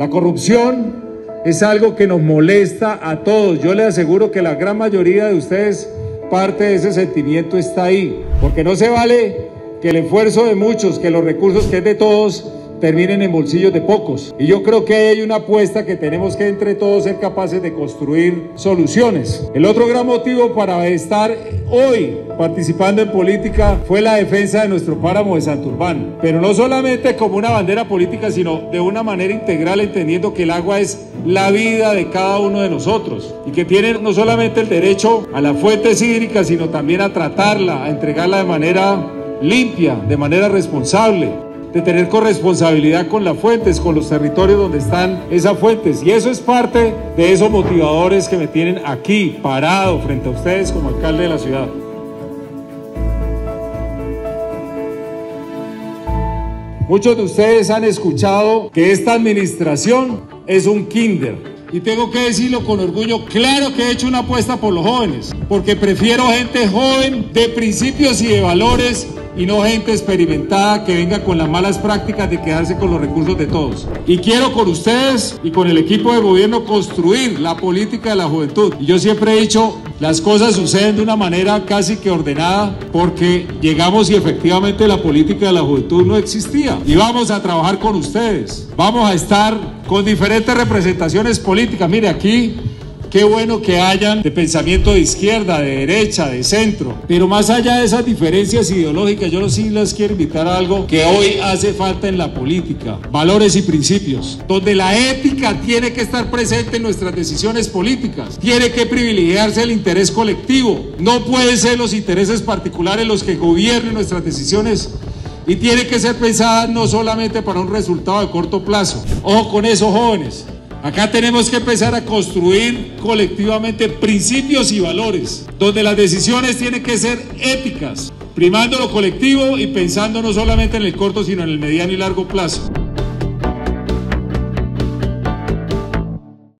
La corrupción es algo que nos molesta a todos. Yo le aseguro que la gran mayoría de ustedes, parte de ese sentimiento está ahí. Porque no se vale que el esfuerzo de muchos, que los recursos que es de todos, terminen en bolsillos de pocos. Y yo creo que hay una apuesta que tenemos que entre todos ser capaces de construir soluciones. El otro gran motivo para estar hoy participando en política fue la defensa de nuestro páramo de Santurbán. Pero no solamente como una bandera política, sino de una manera integral, entendiendo que el agua es la vida de cada uno de nosotros y que tiene no solamente el derecho a las fuentes hídricas, sino también a tratarla, a entregarla de manera limpia, de manera responsable de tener corresponsabilidad con las fuentes, con los territorios donde están esas fuentes. Y eso es parte de esos motivadores que me tienen aquí, parado frente a ustedes como alcalde de la ciudad. Muchos de ustedes han escuchado que esta administración es un kinder. Y tengo que decirlo con orgullo, claro que he hecho una apuesta por los jóvenes, porque prefiero gente joven de principios y de valores y no gente experimentada que venga con las malas prácticas de quedarse con los recursos de todos. Y quiero con ustedes y con el equipo de gobierno construir la política de la juventud. Y yo siempre he dicho, las cosas suceden de una manera casi que ordenada porque llegamos y efectivamente la política de la juventud no existía. Y vamos a trabajar con ustedes. Vamos a estar con diferentes representaciones políticas. Mire, aquí Qué bueno que hayan de pensamiento de izquierda, de derecha, de centro. Pero más allá de esas diferencias ideológicas, yo sí les quiero invitar a algo que hoy hace falta en la política. Valores y principios. Donde la ética tiene que estar presente en nuestras decisiones políticas. Tiene que privilegiarse el interés colectivo. No pueden ser los intereses particulares los que gobiernen nuestras decisiones y tiene que ser pensada no solamente para un resultado de corto plazo. Ojo con esos jóvenes. Acá tenemos que empezar a construir colectivamente principios y valores, donde las decisiones tienen que ser éticas, primando lo colectivo y pensando no solamente en el corto, sino en el mediano y largo plazo.